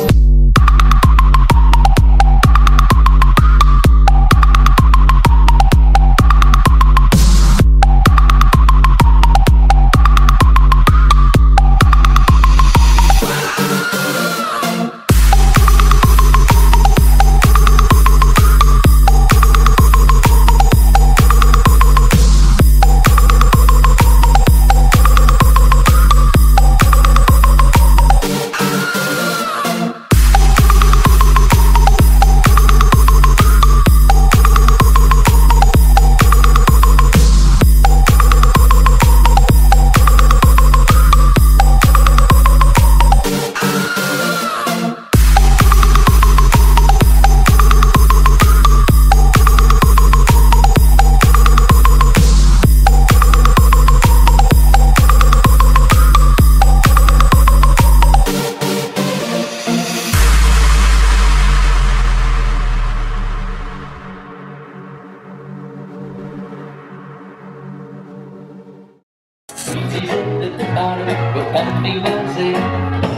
you everybody, but only Lindsay.